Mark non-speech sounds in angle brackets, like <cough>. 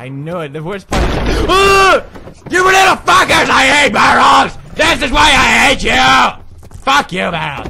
I knew it. The worst part. Is <gasps> you little fuckers! I hate barrels. This is why I hate you. Fuck you, barrels.